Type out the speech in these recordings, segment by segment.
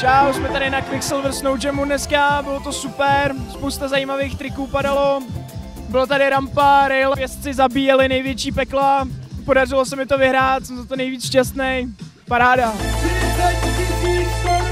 Čau, jsme tady na Quicksilver Snow Jamu dneska, bylo to super, spousta zajímavých triků padalo. Bylo tady rampa, rail, pěstci zabíjeli největší pekla, podařilo se mi to vyhrát, jsem za to nejvíc šťastný. Paráda. 30 000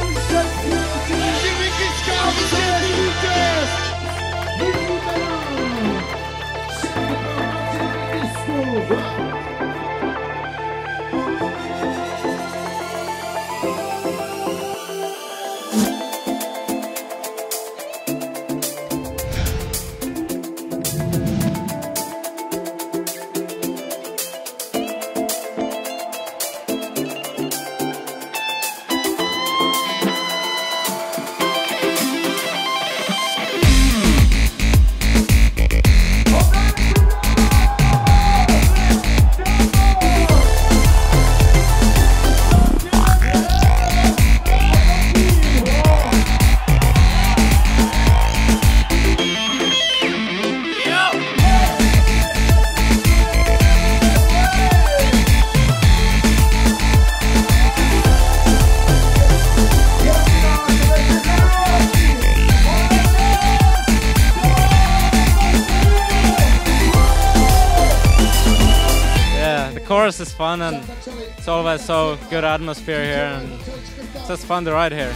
course is fun and it's always so good atmosphere here and it's just fun to ride here.